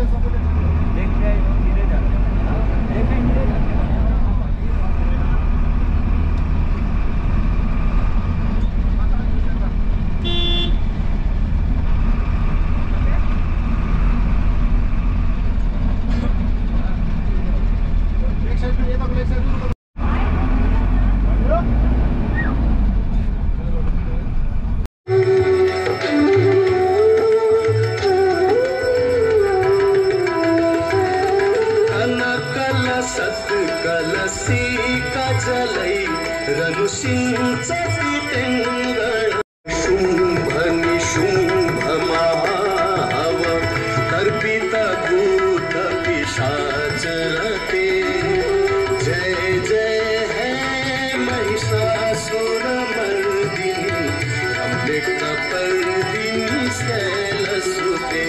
Thank you. कलसी का जलै रनुसिंहति तेङ्गण शुम्भ निशुम्भ महाव तर्पित दूत पिशाचरते जय जय हे महिषासुर मर्दिनी अमृत पर्दिनी शैलसुते।